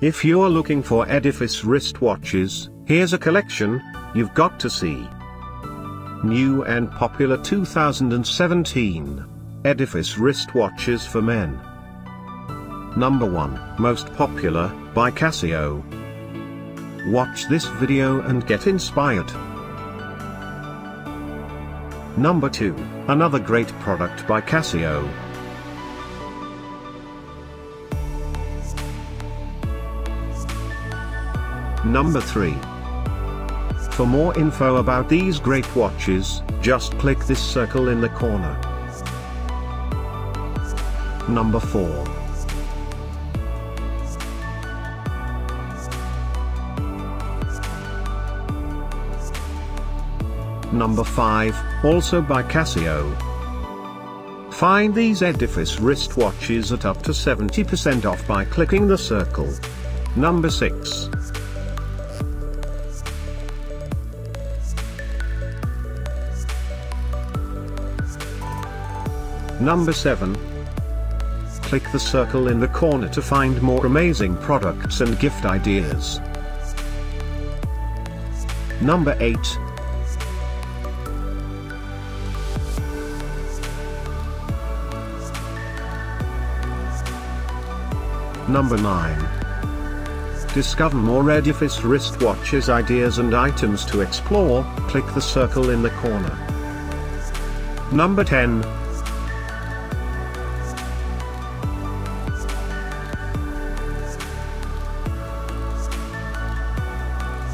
If you're looking for Edifice wristwatches, here's a collection you've got to see. New and popular 2017 Edifice wristwatches for men. Number 1 Most popular by Casio. Watch this video and get inspired. Number 2 Another great product by Casio. Number 3. For more info about these great watches, just click this circle in the corner. Number 4. Number 5, also by Casio. Find these Edifice wristwatches at up to 70% off by clicking the circle. Number 6. Number 7. Click the circle in the corner to find more amazing products and gift ideas. Number 8. Number 9. Discover more Edifice wristwatches ideas and items to explore, click the circle in the corner. Number 10.